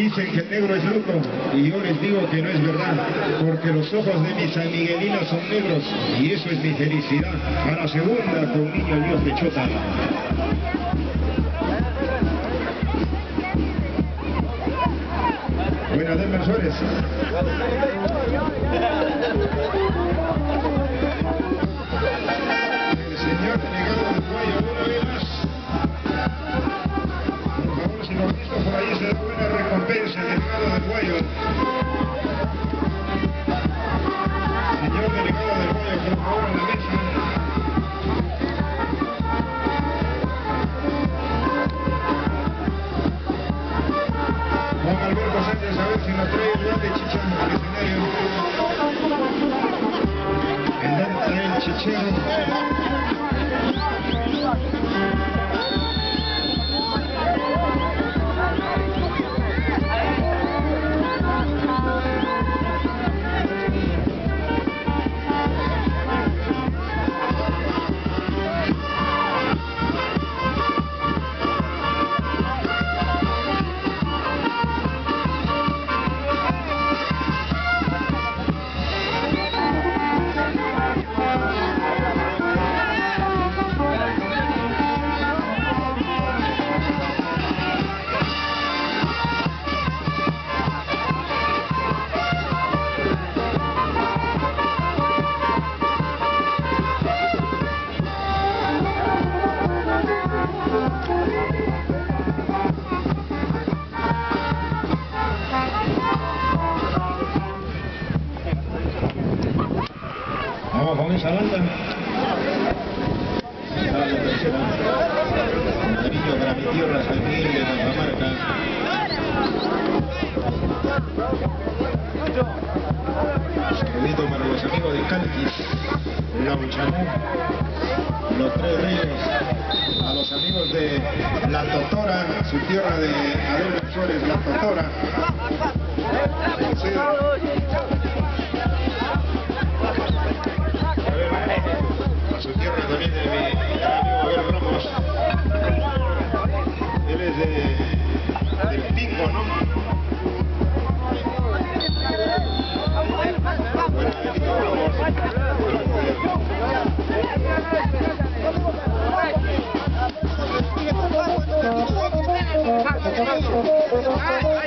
Dicen que el negro es loco y yo les digo que no es verdad, porque los ojos de mis sanmiguelinos son negros y eso es mi felicidad. A la segunda con niño Dios de Chota. Buenas defensores. El Guayo. Señor delegado del Guayo, por favor, a la mesa. Juan Alberto Sánchez, a ver si nos trae el grande chichón escenario. El grande el con esa banda. Para la tercera. Cariño para mi tierra San Miguel de Cajamarca. Saludito para los amigos de Calquis, Lauchanú, los Tres Ríos, a los amigos de La Totora, su tierra de Abel Flores, La Totora. Ai,